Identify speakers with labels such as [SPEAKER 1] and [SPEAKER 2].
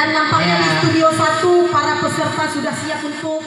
[SPEAKER 1] Dan nampaknya di nah. studio satu para peserta sudah siap untuk